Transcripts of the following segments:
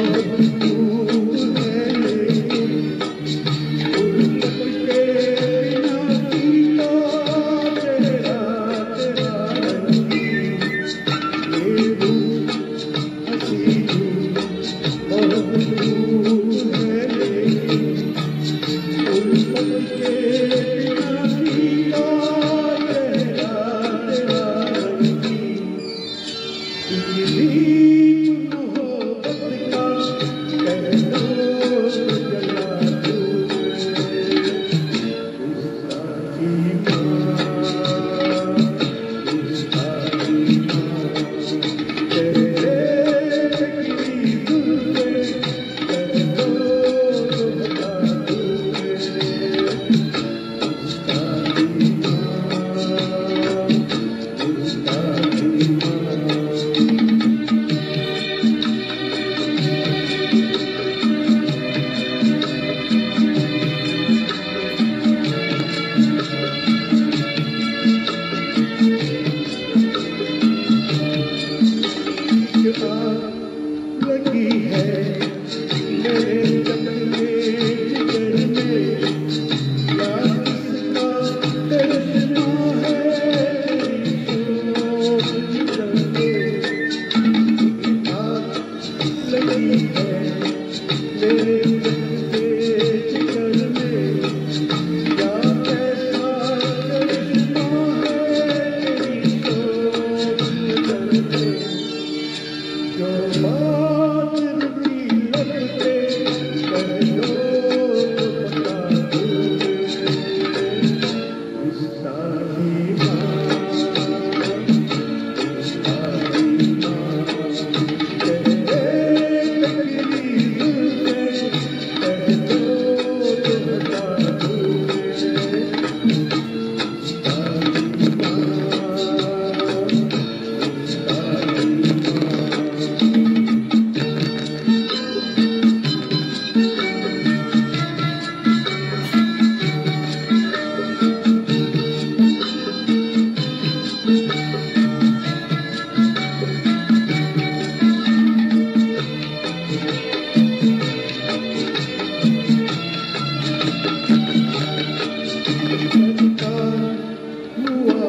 न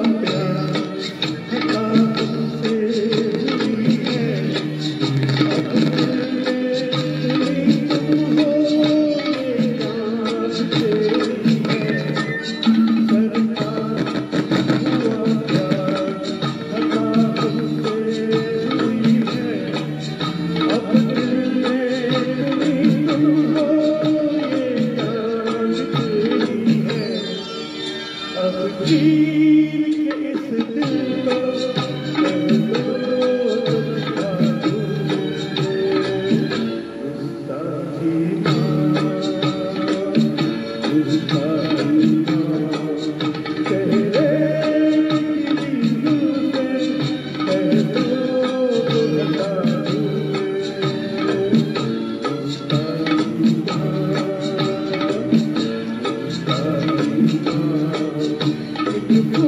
golpe.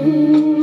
you.